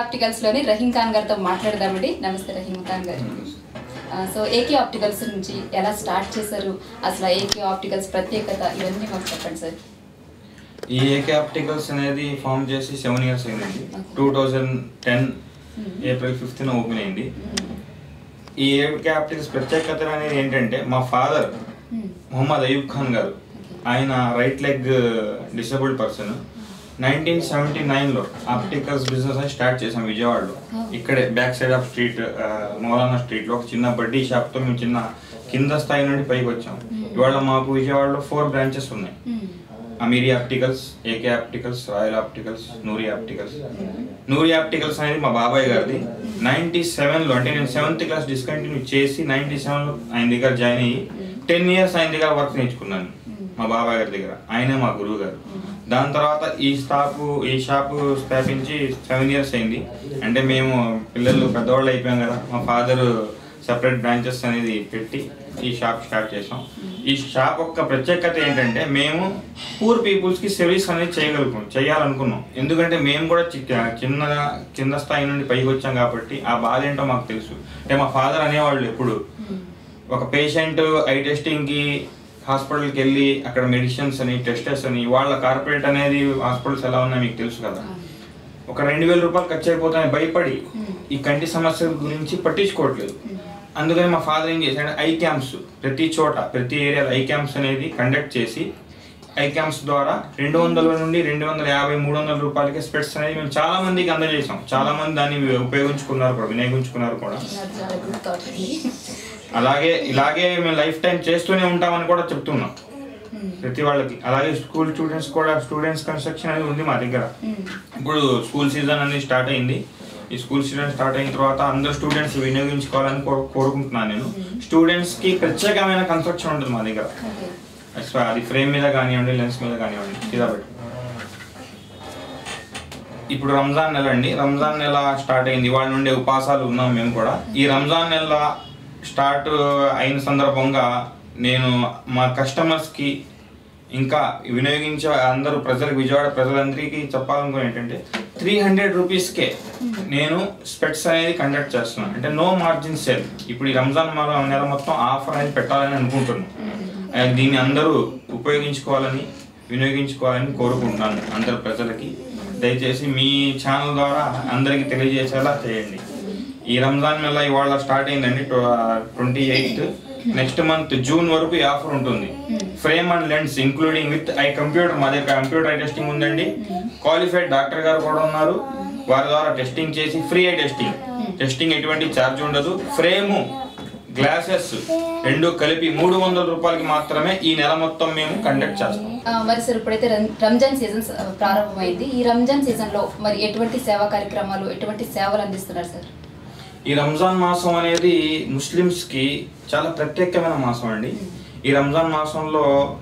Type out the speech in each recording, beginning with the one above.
ఆప్టికల్స్లోని రహీం ఖాన్ గారితో మాట్లాడదామండి. నమస్తే రహీం ఖాన్ గారు. సో ఏకే ఆప్టికల్స్ నుంచి ఎలా స్టార్ట్ చేశారు? అసలు ఏకే ఆప్టికల్స్ ప్రత్యేకత ఇవన్నీ మాకు చెప్పండి సార్. ఈ ఏకే ఆప్టికల్స్ అనేది ఫామ్ చేసి సెవెన్ ఇయర్స్ అయిందండి. Two thousand ten. ఏప్రిల్ ఫిఫ్త్న ఓపెన్ అయింది. ఈ ఏకే ఆప్టికల్స్ ప్రత్యేకత అనేది ఏంటంటే మా ఫాదర్ మ్మ్. మొహమ్మద్ అయూబ్ ఖాన్ గారు ఆయన right leg disabled person nineteen seventy నైన్లో ఆప్టికల్స్ బిజినెస్ అని స్టార్ట్ చేసాం విజయవాడలో. ఇక్కడే back side of street Maulana స్ట్రీట్లో ఒక చిన్న బడ్డీ షాప్తో మేము చిన్న కింద స్థాయి నుండి పైకి వచ్చాం. ఇవాళ మాకు విజయవాడలో ఫోర్ బ్రాంచెస్ ఉన్నాయి. Ameeri opticals AK opticals royal opticals Noori opticals. Noori opticals అనేది మా బాబాయ్ గారిది. నైన్టీ సెవెన్లో అంటే నేను సెవెంత్ క్లాస్ డిస్కంటిన్యూ చేసి నైన్టీ సెవెన్లో ఆయన దగ్గర జాయిన్ అయ్యి టెన్ ఇయర్స్ ఆయన దగ్గర వర్క్ నేర్చుకున్నాను. మా బాబాయ్ గారి దగ్గర. ఆయనే మా గురువు గారు. దాని తర్వాత ఈ స్టాప్ ఈ షాప్ స్థాపించి సెవెన్ ఇయర్స్ అయింది. అంటే మేము పిల్లలు పెద్దవాళ్ళు అయిపోయాం కదా మా ఫాదర్ సెపరేట్ బ్రాంచెస్ అనేది పెట్టి ఈ షాప్ స్టార్ట్ చేసాం. ఈ షాప్ యొక్క ప్రత్యేకత ఏంటంటే మేము పూర్ పీపుల్స్కి సర్వీస్ అనేది చేయగలుగుతాం చేయాలనుకున్నాం. ఎందుకంటే మేము కూడా చి- చిన్న కింద స్థాయి నుండి పైకి వచ్చాం కాబట్టి ఆ బాధ ఏంటో మాకు తెలుసు. అంటే మా ఫాదర్ అనేవాళ్ళు ఎప్పుడు ఒక పేషెంట్ ఐ టెస్టింగ్కి హాస్పిటల్కి వెళ్ళి అక్కడ మెడిసిన్స్ అని టెస్టెస్ అని వాళ్ళ కార్పొరేట్ అనేది హాస్పిటల్స్ ఎలా ఉన్నాయో మీకు తెలుసు కదా? ఒక రెండు వేల రూపాయలు ఖర్చు అయిపోతాయని భయపడి. ఈ కంటి సమస్యల గురించి పట్టించుకోవట్లేదు. అందుకని మా ఫాదర్ ఏం చేశాడు? ఐ క్యాంప్స్ ప్రతి చోట ప్రతి ఏరియాలో ఐ క్యాంప్స్ అనేది కండక్ట్ చేసి ఐ క్యాంప్స్ ద్వారా రెండు వందల నుండి రెండు వందల యాభై మూడు వందల రూపాయలకి స్పెట్స్ అనేది మేము చాలా మందికి అందజేసాం చాలా మంది దాన్ని ఉపయోగించుకున్నారు కూడా వినియోగించుకున్నారు కూడా. అలాగే ఇలాగే మేము లైఫ్ టైం చేస్తూనే ఉంటామని కూడా చెప్తున్నాం. ప్రతి వాళ్ళకి. అలాగే స్కూల్ స్టూడెంట్స్ కూడా స్టూడెంట్స్ కన్స్ట్రక్షన్ అనేది ఉంది మా దగ్గర. ఇప్పుడు స్కూల్ సీజన్ అనేది స్టార్ట్ అయింది. ఈ స్కూల్ సీజన్ స్టార్ట్ అయిన తర్వాత అందరు స్టూడెంట్స్ వినియోగించుకోవాలని కోరుకుంటున్నాను నేను. స్టూడెంట్స్కి ప్రత్యేకమైన కన్స్ట్రక్షన్ ఉంటుంది మా దగ్గర. అది ఫ్రేమ్ మీద కానివ్వండి లెన్స్ మీద కానివ్వండి పెట్టి. ఇప్పుడు రంజాన్ నెల అండి. రంజాన్ నెల స్టార్ట్ అయింది. వాళ్ళ నుండి ఉపాసాలు ఉన్నాం మేము కూడా. ఈ రంజాన్ నెల స్టార్ట్ అయిన సందర్భంగా నేను మా కస్టమర్స్కి ఇంకా వినియోగించే అందరూ ప్రజలకు విజయవాడ ప్రజలందరికీ చెప్పాలనుకుని ఏంటంటే త్రీ హండ్రెడ్ రూపీస్కే నేను స్పెట్స్ అనేది కండక్ట్ చేస్తున్నాను. అంటే నో మార్జిన్ సేల్ ఇప్పుడు ఈ రంజాన్ నెల నెల మొత్తం ఆఫర్ అనేది పెట్టాలని అనుకుంటున్నాను. ఆ, దీన్ని అందరూ ఉపయోగించుకోవాలని వినియోగించుకోవాలని కోరుకుంటున్నాను అందరు ప్రజలకి. దయచేసి మీ ఛానల్ ద్వారా అందరికీ తెలియజేసేలా చేయండి. ఈ రంజాన్ నెల ఇవాళ స్టార్ట్ అయిందండి twenty eighth next month June వరకు ఈ ఆఫర్ ఉంటుంది. Frame and lens including with eye computer మా దగ్గర కంప్యూటర్ ఐ టెస్టింగ్ ఉందండి. క్వాలిఫైడ్ డాక్టర్ గారు కూడా ఉన్నారు. వారి ద్వారా టెస్టింగ్ చేసి ఫ్రీ ఐ టెస్టింగ్ టెస్టింగ్ ఎటువంటి ఛార్జ్ ఉండదు. ఫ్రేము గ్లాసెస్ రెండు కలిపి మూడు వందల రూపాయలకి మాత్రమే ఈ నెల మొత్తం మేము కండక్ట్ చేస్తాం. మరి సార్ ఇప్పుడైతే రంజాన్ సీజన్ ప్రారంభమైంది. ఈ రంజాన్ సీజన్లో మరి ఎటువంటి సేవా కార్యక్రమాలు ఎటువంటి సేవలు అందిస్తున్నారు సార్? ఈ రంజాన్ మాసం అనేది ముస్లిమ్స్కి చాలా ప్రత్యేకమైన మాసం అండి. ఈ రంజాన్ మాసంలో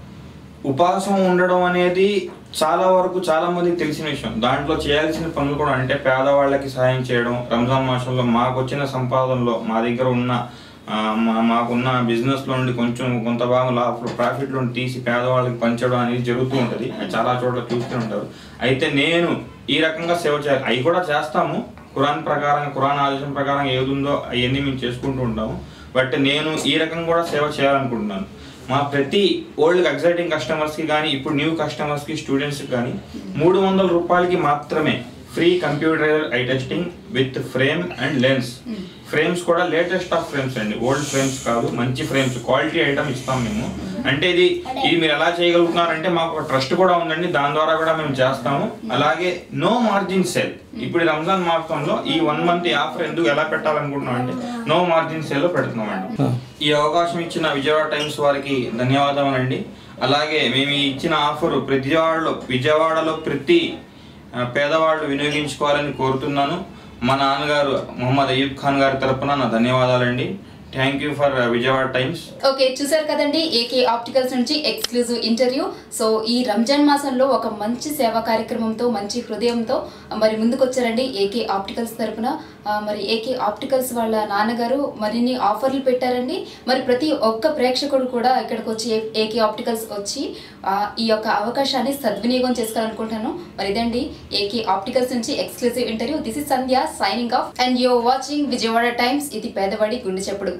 ఉపవాసం ఉండడం అనేది చాలా వరకు చాలా మందికి తెలిసిన విషయం. దాంట్లో చేయాల్సిన పనులు కూడా అంటే పేదవాళ్ళకి సహాయం చేయడం రంజాన్ మాసంలో మాకు వచ్చిన సంపాదనలో మా దగ్గర ఉన్న మా- మాకున్న బిజినెస్లో నుండి కొంచెం కొంత భాగం లాభ ప్రాఫిట్లో తీసి పేదవాళ్ళకి పంచడం అనేది జరుగుతూ ఉంటుంది. అది చాలా చోట్ల చూస్తూ ఉంటారు. అయితే నేను ఈ రకంగా సేవ చేయాలి. అవి కూడా చేస్తాము. ఖురాన్ ప్రకారం ఖురాన్ ఆదేశం ప్రకారం ఏది ఉందో అవన్నీ మేము చేసుకుంటూ ఉంటాము. బట్ నేను ఈ రకంగా కూడా సేవ చేయాలనుకుంటున్నాను. మా ప్రతి ఓల్డ్ ఎగ్జైటింగ్ కస్టమర్స్కి కానీ ఇప్పుడు న్యూ కస్టమర్స్కి స్టూడెంట్స్కి కానీ మూడు వందల రూపాయలకి మాత్రమే free computer eye testing with frame and lens frames కూడా లేటెస్ట్ ఆఫ్ ఫ్రేమ్స్ అండి. ఓల్డ్ ఫ్రేమ్స్ కాదు మంచి ఫ్రేమ్స్ క్వాలిటీ ఐటమ్ ఇస్తాం మేము. అంటే ఇది ఇది మీరు ఎలా చేయగలుగుతున్నారంటే మాకు ఒక ట్రస్ట్ కూడా ఉందండి. దాని ద్వారా కూడా మేము చేస్తాము. అలాగే నో మార్జిన్ సేల్. ఇప్పుడు రంజాన్ మాసంలో ఈ వన్ మంత్ ఆఫర్ ఎందుకు ఎలా పెట్టాలనుకుంటున్నాం అంటే నో మార్జిన్ సేల్లో పెడుతున్నామండి ఈ అవకాశం ఇచ్చిన విజయవాడ టైమ్స్ వారికి ధన్యవాదాలండి అలాగే మేము ఇచ్చిన ఆఫర్ విజయవాడలో విజయవాడలో ప్రతి పేదవాళ్ళు వినియోగించుకోవాలని కోరుతున్నాను. మా నాన్నగారు మొహమ్మద్ అయ్యూబ్ ఖాన్ గారి తరపున నా ధన్యవాదాలండి. Thank you for Vijayawada Times okay చూసారు కదండి ఏకే ఆప్టికల్స్ నుంచి ఎక్స్క్లూజివ్ ఇంటర్వ్యూ సో ఈ రంజాన్ మాసంలో ఒక మంచి సేవా కార్యక్రమంతో మంచి హృదయంతో మరి ముందుకొచ్చారండి ఏకే ఆప్టికల్స్ తరపున. మరి ఏకే ఆప్టికల్స్ వాళ్ళ నాన్నగారు మరిన్ని ఆఫర్లు పెట్టారండి. మరి ప్రతి ఒక్క ప్రేక్షకుడు కూడా ఇక్కడికి వచ్చి ఏకే ఆప్టికల్స్ వచ్చి ఈ యొక్క అవకాశాన్ని సద్వినియోగం చేసుకోవాలనుకుంటాను మరి ఇదండి ఏకే ఆప్టికల్స్ నుంచి exclusive interview this is Sandhya signing off and your watching Vijayawada Times ఇది పేదవాడి గుండె చెప్పుడు.